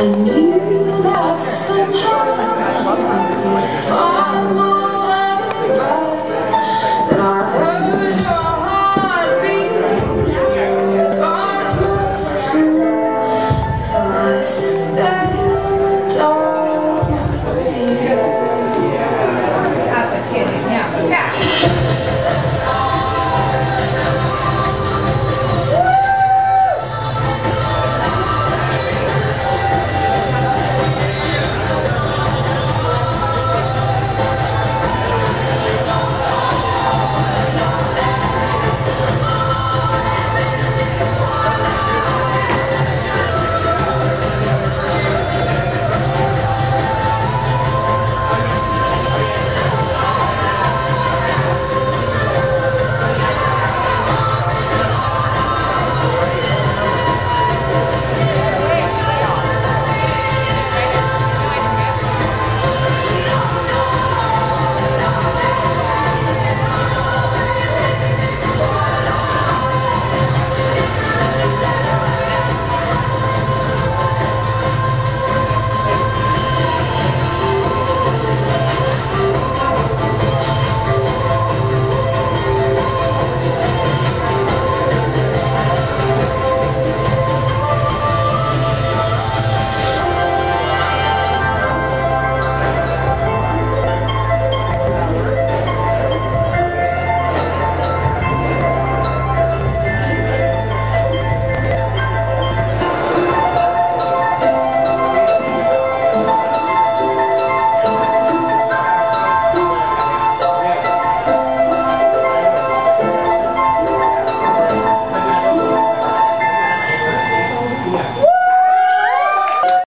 I knew that somehow I'd find my